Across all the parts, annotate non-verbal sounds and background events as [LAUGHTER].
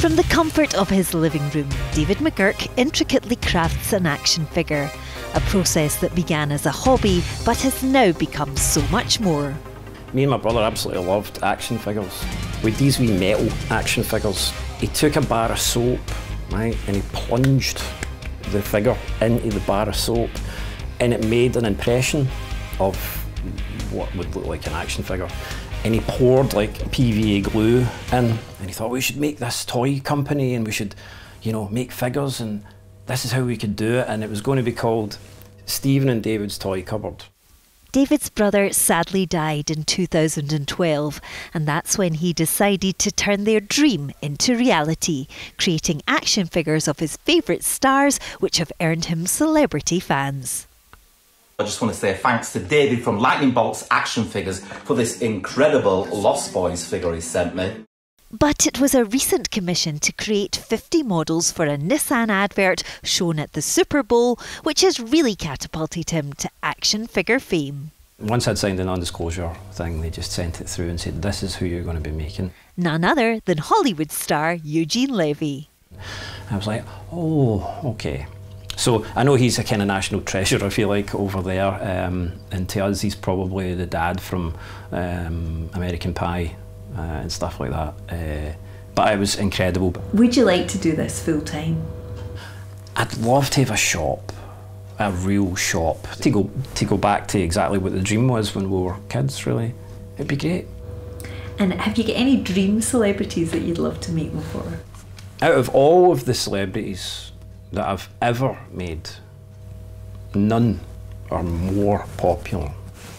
From the comfort of his living room, David McGurk intricately crafts an action figure, a process that began as a hobby but has now become so much more. Me and my brother absolutely loved action figures. With these wee metal action figures, he took a bar of soap, right, and he plunged the figure into the bar of soap, and it made an impression of what would look like an action figure. And he poured like PVA glue in, and he thought we should make this toy company and we should, you know, make figures, and this is how we could do it. And it was going to be called Stephen and David's Toy Cupboard. David's brother sadly died in 2012, and that's when he decided to turn their dream into reality, creating action figures of his favourite stars, which have earned him celebrity fans. I just want to say thanks to David from Lightning Bolts Action Figures for this incredible Lost Boys figure he sent me. But it was a recent commission to create 50 models for a Nissan advert shown at the Super Bowl, which has really catapulted him to action figure fame. Once I'd signed the non disclosure thing, they just sent it through and said, This is who you're going to be making. None other than Hollywood star Eugene Levy. I was like, Oh, okay. So I know he's a kind of national treasure, [LAUGHS] I feel like, over there. Um, and to us, he's probably the dad from um, American Pie uh, and stuff like that. Uh, but it was incredible. Would you like to do this full time? I'd love to have a shop, a real shop, to go to go back to exactly what the dream was when we were kids. Really, it'd be great. And have you got any dream celebrities that you'd love to meet before? Out of all of the celebrities that I've ever made, none are more popular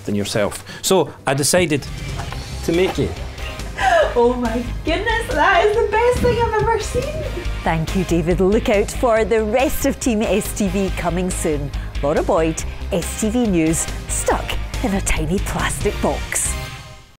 than yourself. So I decided to make you. [LAUGHS] Oh my goodness, that is the best thing I've ever seen. Thank you, David. Look out for the rest of Team STV coming soon. Laura Boyd, STV News, stuck in a tiny plastic box.